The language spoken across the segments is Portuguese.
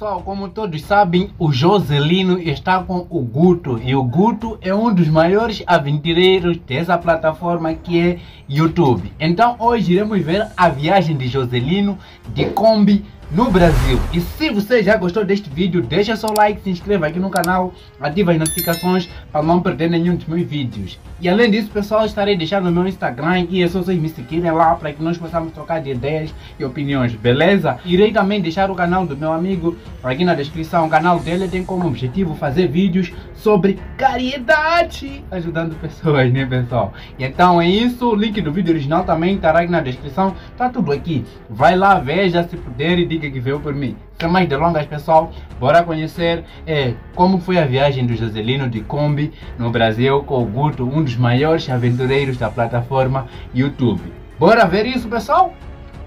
Pessoal, como todos sabem, o Joselino está com o Guto e o Guto é um dos maiores aventureiros dessa plataforma que é YouTube. Então hoje iremos ver a viagem de Joselino de Kombi no Brasil. E se você já gostou deste vídeo, deixa seu like, se inscreva aqui no canal, ativa as notificações para não perder nenhum dos meus vídeos. E além disso, pessoal, estarei deixando o meu Instagram e é só vocês me seguirem lá para que nós possamos trocar de ideias e opiniões, beleza? Irei também deixar o canal do meu amigo aqui na descrição. O canal dele tem como objetivo fazer vídeos sobre caridade, ajudando pessoas, né, pessoal? E então é isso, o link do vídeo original também estará aqui na descrição, tá tudo aqui. Vai lá, veja se puder e que veio por mim. Sem mais delongas, pessoal, bora conhecer é, como foi a viagem do Joselino de Kombi no Brasil com o Guto, um dos maiores aventureiros da plataforma YouTube. Bora ver isso, pessoal?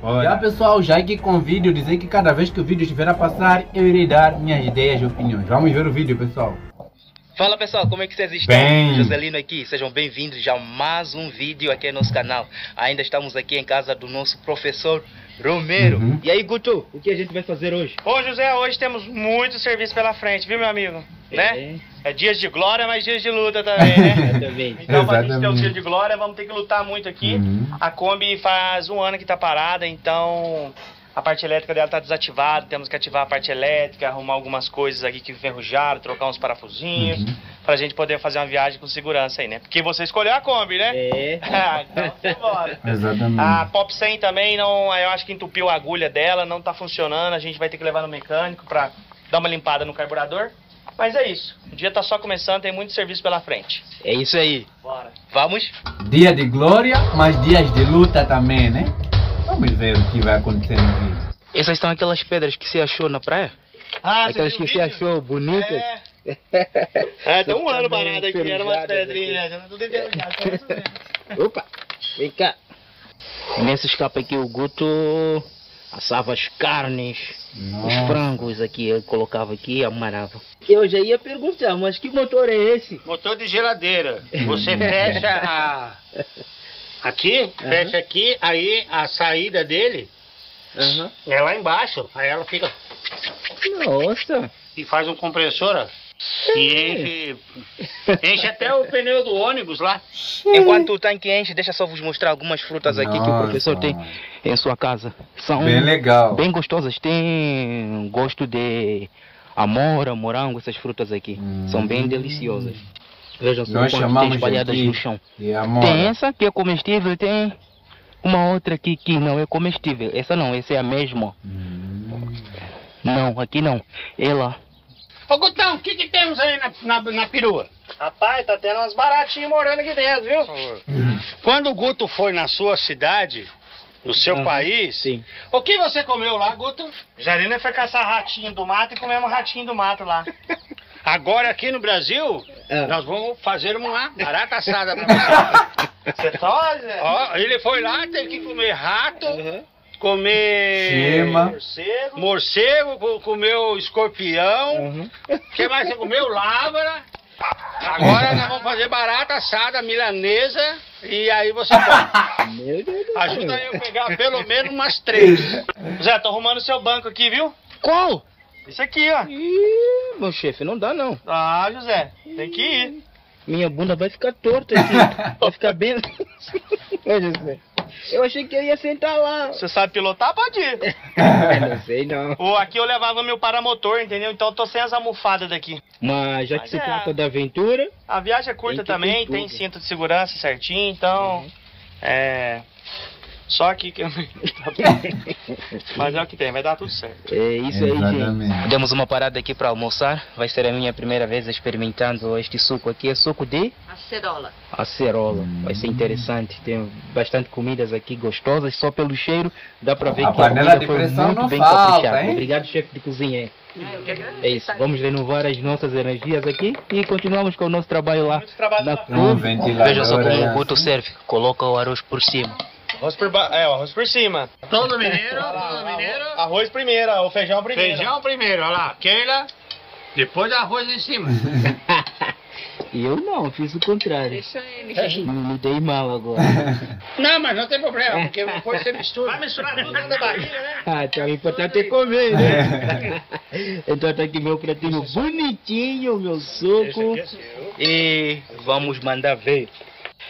Bora. Já, pessoal, já aqui com o vídeo, dizer que cada vez que o vídeo estiver a passar, eu irei dar minhas ideias e opiniões. Vamos ver o vídeo, pessoal. Fala pessoal, como é que vocês estão? Bem. Joselino aqui, sejam bem-vindos já a mais um vídeo aqui no nosso canal. Ainda estamos aqui em casa do nosso professor Romero. Uhum. E aí, Guto, o que a gente vai fazer hoje? Ô José, hoje temos muito serviço pela frente, viu meu amigo? Né? É dias de glória, mas dias de luta também, né? também. Então, pra gente ter Exatamente. dia de glória, vamos ter que lutar muito aqui. Uhum. A Kombi faz um ano que tá parada, então a parte elétrica dela tá desativada. Temos que ativar a parte elétrica, arrumar algumas coisas aqui que enferrujaram, trocar uns parafusinhos, Uhum. pra gente poder fazer uma viagem com segurança aí, né? Porque você escolheu a Kombi, né? É. então, bora. Exatamente. A Pop 100 também, não, eu acho que entupiu a agulha dela, não tá funcionando. A gente vai ter que levar no mecânico pra dar uma limpada no carburador. Mas é isso. O dia tá só começando, tem muito serviço pela frente. É isso aí. Bora. Vamos? Dia de glória, mas dias de luta também, né? Vamos ver o que vai acontecer no vídeo. Essas são aquelas pedras que você achou na praia? Ah, aquelas que você achou bonitas? É. É, tem um ano parado aqui, era umas enferrujadas pedrinhas. né? Tudo enferrujado. Opa, vem cá. Nesse escape aqui o Guto assava as carnes, os frangos aqui, eu colocava aqui e amarava. Eu já ia perguntar, mas que motor é esse? Motor de geladeira. Você fecha a... aqui, fecha aqui, aí a saída dele Aham. é lá embaixo. Aí ela fica Nossa. e faz um compressor, ó. E enche, enche até o pneu do ônibus lá. Enquanto o tanque enche, deixa só vos mostrar algumas frutas aqui que o Nossa. professor tem em sua casa. São Bem legal. bem gostosas, tem gosto de amora, morango, essas frutas aqui. Hum. São bem deliciosas. Vejam só Nós quanto tem chamamos espalhadas no chão. Tem essa que é comestível, tem uma outra aqui que não é comestível. Essa não, essa é a mesma. Hum. Não, aqui não. Ela. Ô Gutão, o que, que temos aí na, na, na perua? Rapaz, tá tendo umas baratinhas morando aqui dentro, viu? Quando o Guto foi na sua cidade, no seu Aham, país, Sim. o que você comeu lá, Guto? Jarina foi caçar ratinho do mato e comemos ratinho do mato lá. Agora aqui no Brasil, Ah. nós vamos fazer uma barata assada pra você. Você Zé? Ó, ele foi lá, teve que comer rato, Aham. comer Chima. Morcego. morcego, co- comeu escorpião. O que mais você comeu? Lábara. Agora nós vamos fazer barata assada milanesa e aí você come. Meu Deus do céu. Ajuda eu a pegar pelo menos umas três. Zé, tô arrumando seu banco aqui, viu? Qual? Isso aqui, ó. Ih, meu chefe, não dá não. Ah, José, tem que ir. Minha bunda vai ficar torta aqui. vai ficar bem. Ô, José, Eu achei que eu ia sentar lá. Você sabe pilotar, pode ir. não sei não. Ou aqui eu levava meu paramotor, entendeu? Então eu tô sem as almofadas daqui. Mas já que Mas se é. trata da aventura, A viagem é curta Tem também, tem cinto de segurança certinho, então. Uhum. É. Só aqui que eu. Tá. Mas é o que tem, vai dar tudo certo. é isso aí. Demos uma parada aqui para almoçar. Vai ser a minha primeira vez experimentando este suco aqui. É suco de Acerola. acerola. Vai ser interessante. Tem bastante comidas aqui gostosas. Só pelo cheiro dá para ver A que a panela comida de foi muito bem falta, caprichada. hein? Obrigado, chefe de cozinha. Agradeço. É isso. Vamos renovar as nossas energias aqui e continuamos com o nosso trabalho lá. Trabalho Na Um ventilador. Veja só como é o Guto serve. Coloca o arroz por cima. Arroz por ba... É, o arroz por cima. Todo mineiro, todo mineiro. Arroz primeiro, o feijão primeiro. Feijão primeiro, olha lá. Keila, depois arroz em cima. Eu não, fiz o contrário. Aí, ninguém. Me dei mal agora. Não, mas não tem problema, porque depois você mistura. Vai misturar tudo dentro da barriga, né? Ah, então o importante é comer, né? então tá aqui meu pratinho bonitinho, meu suco. E vamos mandar ver.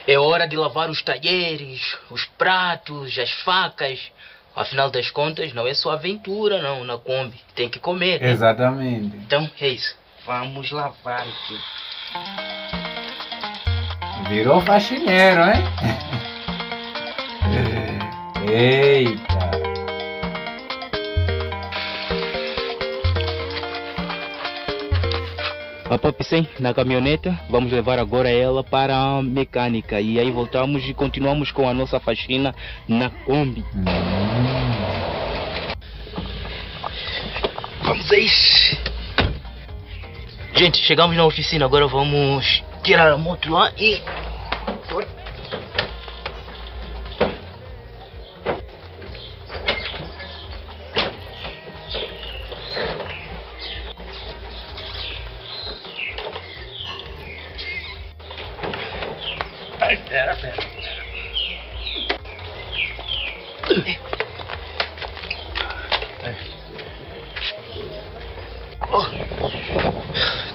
É hora de lavar os talheres, os pratos, as facas. Afinal das contas, não é só aventura não na Kombi. Tem que comer, né? Exatamente. Então é isso. Vamos lavar aqui. Virou faxineiro, hein? Eita. A Pop 100 na caminhoneta, vamos levar agora ela para a mecânica. E aí voltamos e continuamos com a nossa faxina na Kombi. Vamos aí. Gente, chegamos na oficina, agora vamos tirar a moto lá e.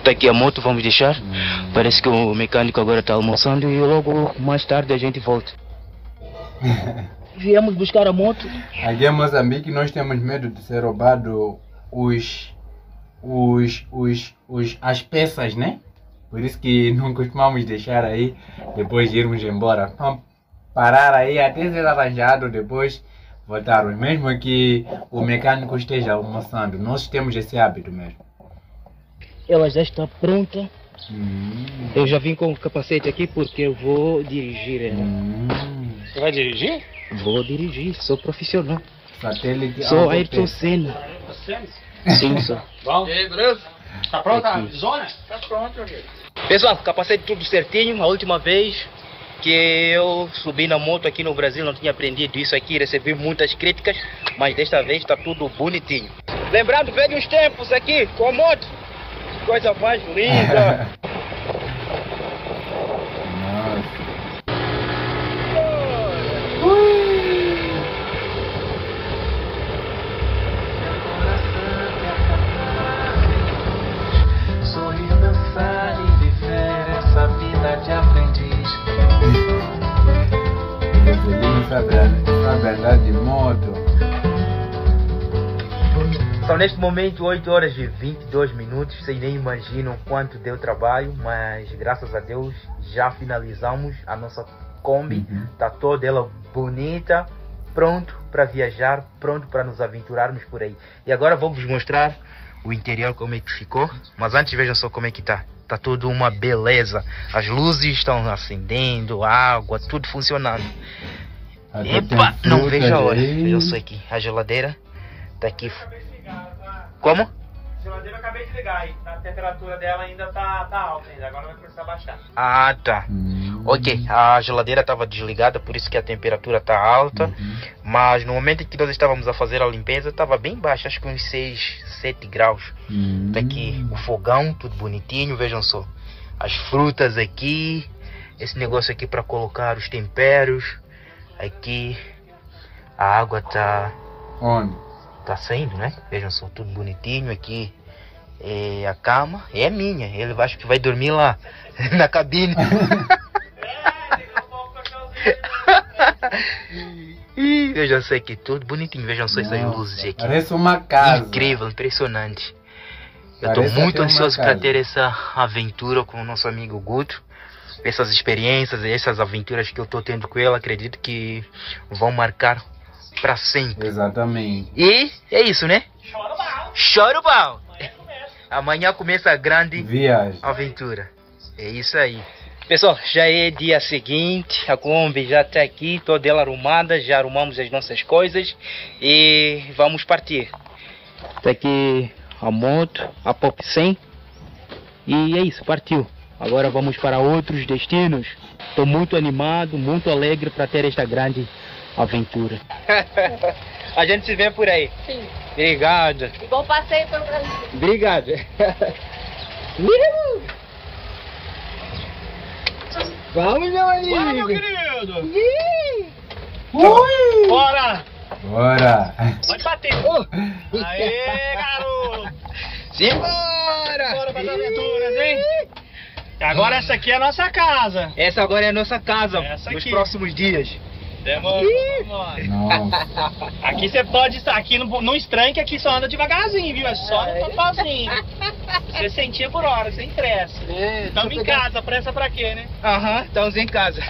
Tá aqui a moto, vamos deixar. Parece que o mecânico agora tá almoçando e logo mais tarde a gente volta. Viemos buscar a moto. Aqui em Moçambique nós temos medo de ser roubado os, os, os, os, as peças, né? Por isso que não costumamos deixar aí depois de irmos embora. Parar aí até ser arranjado, depois voltarmos. Mesmo que o mecânico esteja almoçando, nós temos esse hábito mesmo. Ela já está pronta. Hum, Eu já vim com o capacete aqui porque eu vou dirigir ela. hum. Você vai dirigir? Vou dirigir, sou profissional. Satélite Sou. Ayrton Senna. Sim, sou. Bom. E aí, beleza? Tá pronta a zona? Tá pronto, amigo. Pessoal, capacete tudo certinho. A última vez que eu subi na moto aqui no Brasil não tinha aprendido isso aqui, recebi muitas críticas, mas desta vez está tudo bonitinho. Lembrando, velhos tempos aqui com a moto. Coisa mais linda. neste momento 8 horas e 22 minutos. Vocês nem imaginam quanto deu trabalho, mas graças a Deus já finalizamos a nossa Kombi. Uhum. Tá toda ela bonita, pronto para viajar, pronto para nos aventurarmos por aí. E agora vou vos mostrar o interior como é que ficou. Mas antes vejam só como é que tá. Tá tudo uma beleza. As luzes estão acendendo, a água, tudo funcionando. Até Epa, não vejo a hora. Eu sou aqui. A geladeira tá aqui. Como? A geladeira eu acabei de ligar aí. A temperatura dela ainda tá, tá alta ainda. Agora vai começar a baixar. Ah, tá. Hum. Ok, a geladeira estava desligada, por isso que a temperatura tá alta. Uhum. Mas no momento em que nós estávamos a fazer a limpeza, estava bem baixa, acho que uns 6, 7 graus. Hum. Tá aqui o fogão, tudo bonitinho, vejam só. As frutas aqui, esse negócio aqui para colocar os temperos. Aqui a água tá Onde? Tá saindo, né? Vejam só, tudo bonitinho aqui. É, a cama é minha, ele acho que vai dormir lá na cabine. Ih, vejam só aqui, tudo bonitinho. Vejam só essas luzes aqui. Parece uma casa. Incrível, impressionante. Eu tô Parece muito ansioso para ter essa aventura com o nosso amigo Guto. Essas experiências, essas aventuras que eu tô tendo com ele, acredito que vão marcar para sempre. Exatamente. E é isso, né? Chora o pau! Amanhã começa a grande Viagem. aventura. É isso aí. Pessoal, já é dia seguinte, a Kombi já está aqui, toda ela arrumada, já arrumamos as nossas coisas e vamos partir. Tá aqui a moto, a Pop 100 e é isso, partiu. Agora vamos para outros destinos. Estou muito animado, muito alegre para ter esta grande aventura. a gente se vê por aí. Sim. Obrigado. E bom passeio pelo Brasil. Obrigado. Vamos, meu amigo. Bora, meu querido! Ui! Bora! Bora! Pode bater! Aê, garoto! Simbora! Bora para as aventuras, hein? Agora essa aqui é a nossa casa. Essa agora é a nossa casa Essa nos aqui. próximos dias. Demorou, vamos Nossa! Aqui você pode estar aqui no, no estranho que aqui só anda devagarzinho, viu? É só no totalzinho. 60 por hora, sem pressa. Estamos em casa, pressa pra quê, né? Aham, estamos em casa.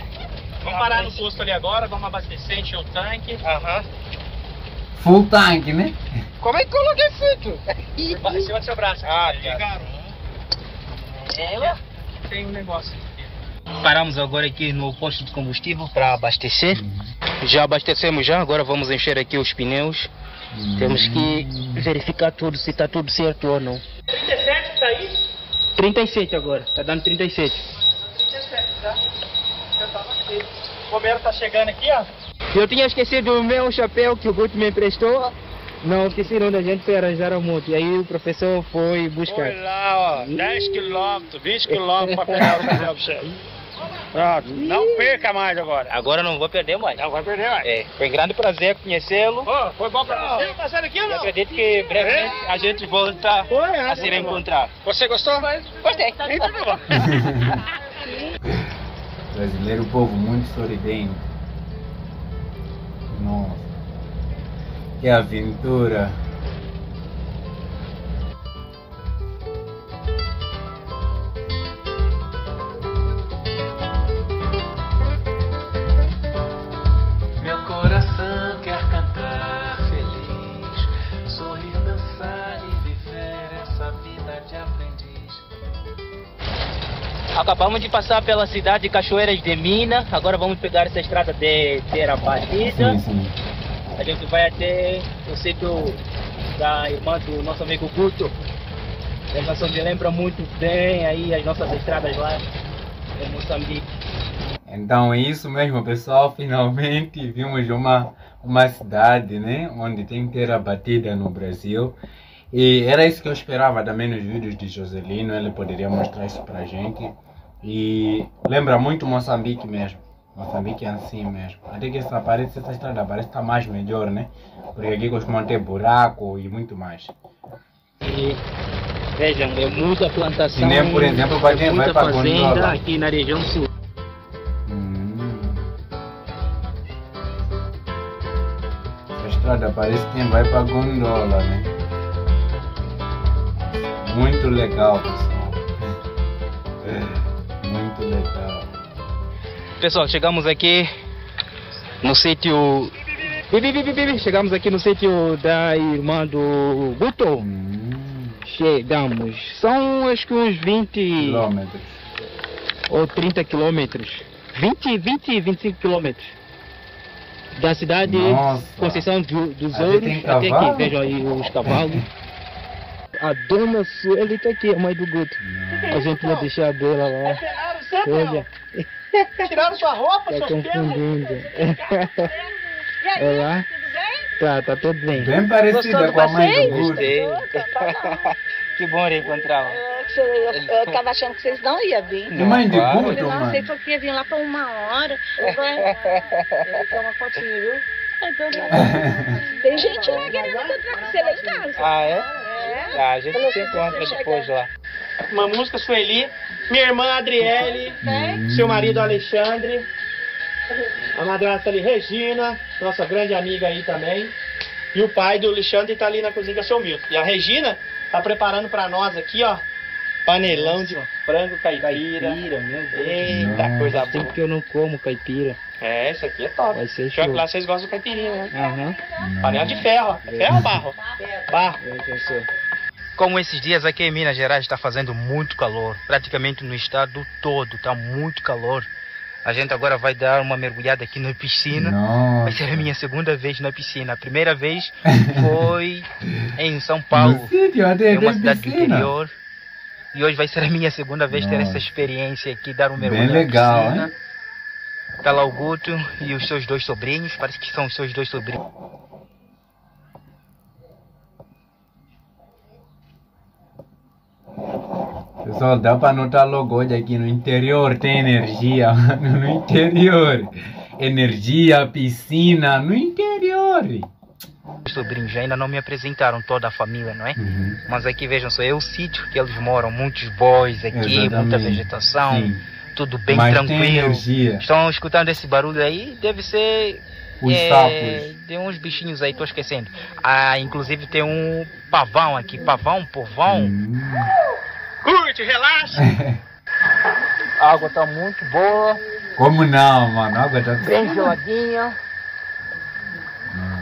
Vamos parar no posto ali agora, vamos abastecer, encher o tanque. Aham. Full tank, né? Como é que coloca esse filtro? Ba- Em cima do seu braço. Ah, Aí, tá. garoto. É, tem um negócio aqui. Paramos agora aqui no posto de combustível para abastecer. Já abastecemos já, agora vamos encher aqui os pneus. Temos que verificar tudo, se tá tudo certo ou não. 37 que tá aí? 37 agora, tá dando 37. 37, tá? Já tava aqui. O Romero tá chegando aqui, ó. Eu tinha esquecido o meu chapéu que o Guto me emprestou. Não, esqueci onde a gente foi arranjar a moto. E aí o professor foi buscar. Foi lá, ó, 10 quilômetros, 20 quilômetros pra pegar o chapéu Pronto, não perca mais agora. Agora não vou perder mais. Não vai perder mais. É, foi um grande prazer conhecê-lo. Ô, foi bom pra você? Tá saindo aqui ou Eu não? acredito que brevemente a gente volta a se reencontrar. Você gostou? Gostei. Então tá. Brasileiro, povo muito sorridente. Nossa. Que aventura. Acabamos de passar pela cidade de Cachoeiras de Minas. Agora vamos pegar essa estrada de Terra Batida. Sim, sim. A gente vai até o sítio da irmã do nosso amigo Guto. Ela só me lembra muito bem aí as nossas estradas lá em Moçambique. Então é isso mesmo, pessoal. Finalmente vimos uma, uma cidade, né? Onde tem terra batida no Brasil. E era isso que eu esperava também nos vídeos de Joselino. Ele poderia mostrar isso pra gente. E lembra muito Moçambique mesmo. Moçambique é assim mesmo. Até que essa parece, essa estrada parece estar mais melhor, né? Porque aqui costuma ter buraco e muito mais. E vejam, é muita plantação. E nem, por exemplo, vai é vai fazenda Gondola. aqui na região sul. Hum. Essa estrada parece que vai pra gondola, né? Muito legal, pessoal. É, Muito legal. Pessoal, chegamos aqui no sítio. Chegamos aqui no sítio da irmã do Guto. Hum. Chegamos. São acho que uns 20 Quilômetros. ou 30 quilômetros. 20, 20, 25 quilômetros. Da cidade Nossa. Conceição do- dos Ouros até aqui. Vejam aí os cavalos. A dona Sueli tá aqui, a mãe do Guto. A gente vai deixar a dela lá. Tiraram você, Olha, Tiraram sua roupa, tá seus pelos. confundindo. Olá. Tá, tá tudo bem. Bem parecida com a mãe do Guto. Gostei. que bom reencontrá-la. Eu, eu, eu tava achando que vocês não iam vir. É mãe de claro. Guto, Eu não mano. sei se eu ia vir lá pra uma hora. Eu vou uma fotinha, viu? Então, Tem gente lá querendo encontrar com você lá em casa. Ah, é? É. Tá, a gente se encontra depois lá. Uma música Sueli, minha irmã Adriele, Hum. seu marido Alexandre, a madrasta ali Regina, nossa grande amiga aí também. E o pai do Alexandre tá ali na cozinha com o seu Milton. E a Regina tá preparando pra nós aqui, ó, panelão de frango caipira. meu Eita, Nossa. coisa Tem boa. que eu não como caipira. É, isso aqui é top. Vai ser Pior show. que lá vocês gostam de caipirinha, né? Aham. Panela de ferro. É ferro ou barro? Barro. Como esses dias aqui em Minas Gerais está fazendo muito calor, praticamente no estado todo está muito calor. A gente agora vai dar uma mergulhada aqui na piscina. Vai ser a Nossa. minha segunda vez na piscina. A primeira vez foi em São Paulo, No sítio até é uma cidade do interior. E hoje vai ser a minha segunda vez ter Nossa. essa experiência aqui, dar um Bem mergulho legal, na piscina. hein? Tá lá o Guto e os seus dois sobrinhos, parece que são os seus dois sobrinhos. Só dá pra notar logo hoje aqui no interior tem energia, mano, no interior. Energia, piscina, no interior. Os sobrinhos ainda não me apresentaram toda a família, não é? Uhum. Mas aqui vejam só, é o sítio que eles moram, muitos bois aqui, muita Exatamente. vegetação, Sim. tudo bem Mas tranquilo. Estão escutando esse barulho aí? Deve ser Os é, sapos. Tem uns bichinhos aí, tô esquecendo. Ah, inclusive tem um pavão aqui, pavão, povão. Hum. Curte, relaxa. A água tá muito boa, Como não, mano? A água tá... bem geladinha.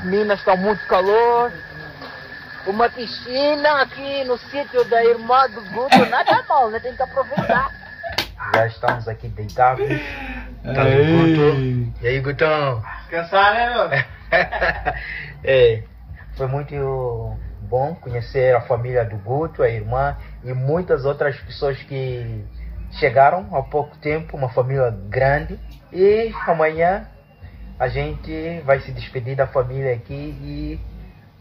Minas está muito calor. Uma piscina aqui no sítio da irmã do Guto, nada mal, né? Tem que aproveitar. Já estamos aqui deitados. Ei. E aí, Gutão? Cansar, né, meu? é, foi muito bom conhecer a família do Guto, a irmã e muitas outras pessoas que chegaram há pouco tempo, uma família grande. E amanhã a gente vai se despedir da família aqui e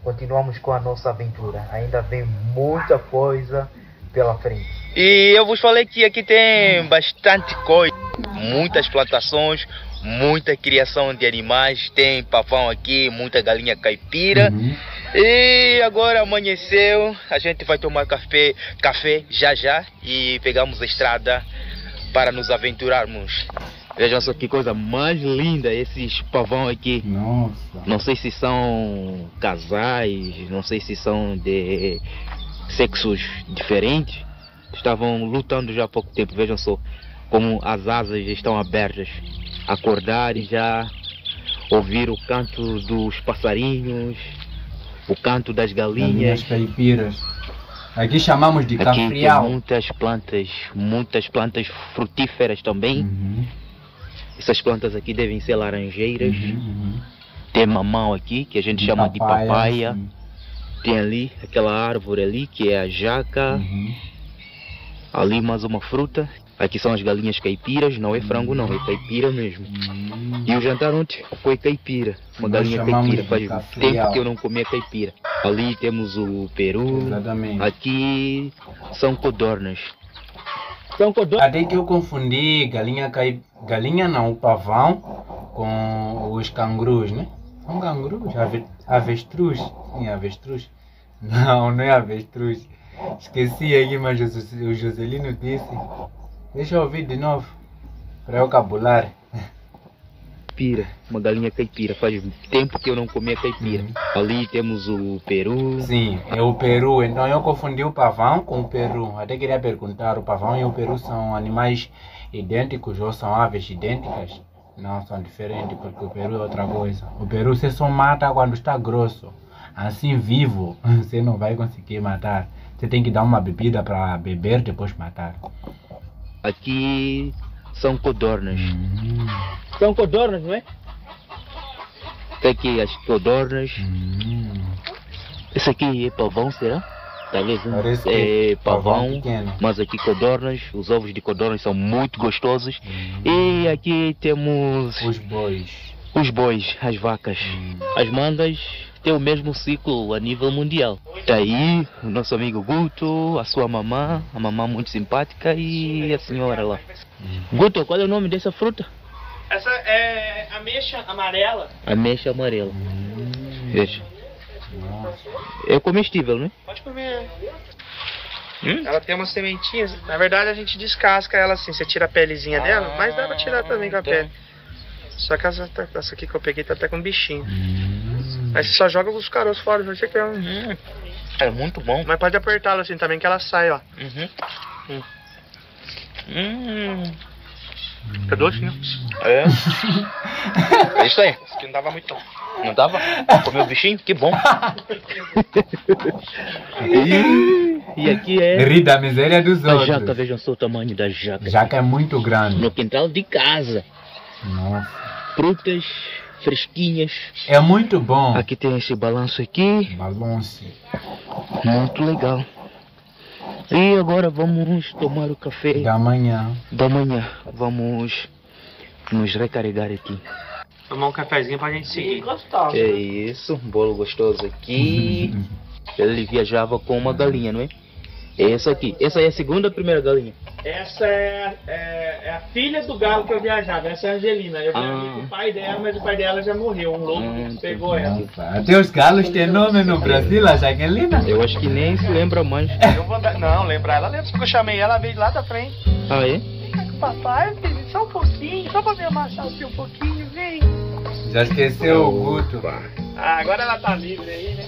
continuamos com a nossa aventura. Ainda vem muita coisa pela frente. E eu vos falei que aqui tem bastante coisa, muitas plantações, muita criação de animais, tem pavão aqui, muita galinha caipira. Uhum. E agora amanheceu, a gente vai tomar café, café já já e pegamos a estrada para nos aventurarmos. Vejam só que coisa mais linda esses pavão aqui. Nossa. Não sei se são casais, não sei se são de sexos diferentes. Estavam lutando já há pouco tempo, vejam só como as asas estão abertas. Acordar e já ouvir o canto dos passarinhos, o canto das Galinhas galinhas. caipiras. Aqui chamamos de Aqui tem cafrial. muitas plantas, muitas plantas frutíferas também. Uhum. Essas plantas aqui devem ser laranjeiras. Uhum, uhum. Tem mamão aqui, que a gente chama de papaya. Tem ali aquela árvore ali que é a jaca. Uhum. Ali mais uma fruta. Aqui são as galinhas caipiras, não é frango não, é caipira mesmo. Uhum. E o jantar ontem foi caipira, uma Nós galinha caipira. de Faz cafrial. tempo que eu não comia caipira. Ali temos o peru, Exatamente. aqui são codornas. Codornas. Até que eu confundi galinha caip... Galinha não, o pavão com os cangurus, né? São cangurus? Ave... Avestruz? Sim, avestruz. Não, não é avestruz. Esqueci aqui, mas o Joselino disse. Deixa eu ouvir de novo. Para eu cabular. Caipira, uma galinha caipira. Faz tempo que eu não comia caipira. Ali temos o peru. Sim, é o peru. Então eu confundi o pavão com o peru. Até queria perguntar, o pavão e o peru são animais idênticos ou são aves idênticas? Não, são diferentes, porque o peru é outra coisa. O peru você só mata quando está grosso. Assim, vivo, você não vai conseguir matar. Você tem que dar uma bebida para beber, depois matar. Aqui são codornas. São codornas, não é? Tem aqui as codornas. Esse aqui é pavão, será? Talvez Parece que é pavão. pequeno. Mas aqui codornas, os ovos de codornas são muito gostosos. Hum. E aqui temos Os bois. os bois, as vacas. Hum. As mandas têm o mesmo ciclo a nível mundial. Tá aí o nosso amigo Guto, a sua mamã, a mamã muito simpática e a senhora lá. Guto, qual é o nome dessa fruta? Essa é ameixa amarela. Ameixa amarela. Hum. Veja. É comestível, né? Pode comer. Hum? Ela tem umas sementinhas. Na verdade, a gente descasca ela assim. Você tira a pelezinha dela, mas dá pra tirar também com a então. pele. Só que essa, tá- essa aqui que eu peguei tá até com bichinho. Aí você só joga os caroços fora, você quer. um- Hum. É muito bom. Mas pode apertá-la assim também, que ela sai, ó. Uhum. Hum. Hum. Fica doce, né? É. é isso aí. Esse aqui não dava muito não. Dava? Comeu o bichinho? Que bom. e, aqui é Ri da miséria dos a outros. jaca. Vejam só o tamanho da jaca. Jaca é muito grande. No quintal de casa. Nossa. Frutas fresquinhas. É muito bom. Aqui tem esse balanço aqui. Balanço. Muito legal. E agora vamos tomar o café Da manhã. da manhã. Vamos nos recarregar aqui. Tomar um cafezinho pra gente seguir. É isso, um bolo gostoso aqui. Ele viajava com uma galinha, não é? Essa aqui. Essa é a segunda ou a primeira galinha? Essa é, é, é a filha do galo que eu viajava, essa é a Angelina. Eu viajei Ah. com o pai dela, mas o pai dela já morreu. Um louco Ah, pegou ela. Até os galos têm nome no Brasil, a Jaquelina. Eu acho que nem se lembra mais. Eu vou dar... Não, lembrar ela lembra, porque eu chamei ela, veio lá da frente. Ah, é? Fica com o papai, filho, só um pouquinho, só pra me amassar aqui um pouquinho, vem. Já esqueceu o Guto. Ah, agora ela tá livre aí, né?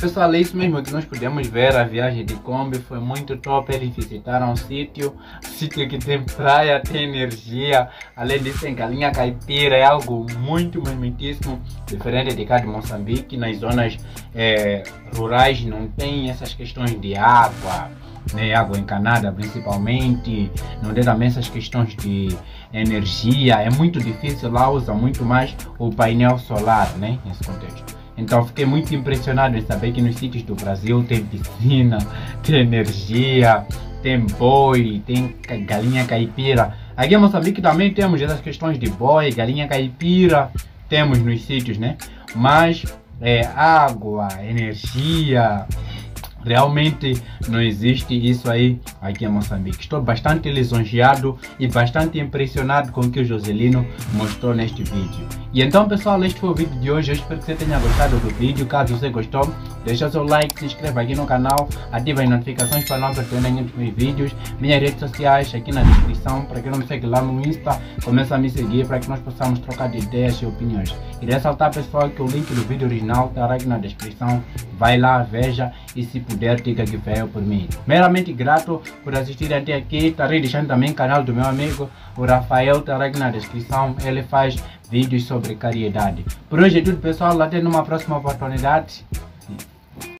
Pessoal, é isso mesmo que nós pudemos ver. A viagem de Kombi foi muito top. Eles visitaram um sítio, sítio que tem praia, tem energia. Além disso, tem galinha caipira. É algo muito, mas muitíssimo diferente de cá de Moçambique. Nas zonas eh, rurais não tem essas questões de água, né, água encanada principalmente. Não tem também essas questões de energia. É muito difícil. Lá usa muito mais o painel solar, né? Nesse contexto. Então fiquei muito impressionado em saber que nos sítios do Brasil tem piscina, tem energia, tem boi, tem galinha caipira. Aqui em Moçambique também temos essas questões de boi, galinha caipira, temos nos sítios, né? Mas é, água, energia, realmente não existe isso aí aqui em Moçambique. Estou bastante lisonjeado e bastante impressionado com o que o Joselino mostrou neste vídeo. E então pessoal, este foi o vídeo de hoje. Eu espero que você tenha gostado do vídeo. Caso você gostou, deixa seu like, se inscreva aqui no canal, ative as notificações para não perder nenhum dos meus vídeos. Minhas redes sociais aqui na descrição. Para quem não me segue lá no Insta, começa a me seguir para que nós possamos trocar de ideias e opiniões. E ressaltar pessoal que o link do vídeo original estará aqui na descrição. Vai lá, veja e se puder, diga que veio por mim. Meramente grato por assistir até aqui. Estarei deixando também o canal do meu amigo, o Rafael, estará aqui na descrição. Ele faz vídeos sobre caridade. Por hoje é tudo pessoal, até numa próxima oportunidade.